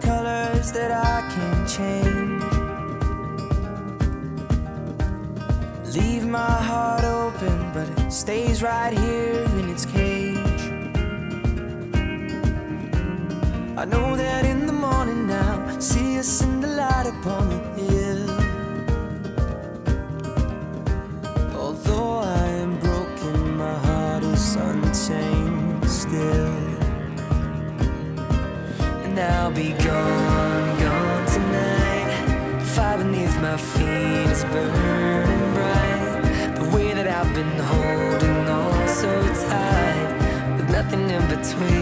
colors that I can't change. Leave my heart open, but it stays right here in its cage. I know that in the morning now, see us in the light upon the be gone, gone tonight. Fire beneath my feet is burning bright. The way that I've been holding on so tight, with nothing in between.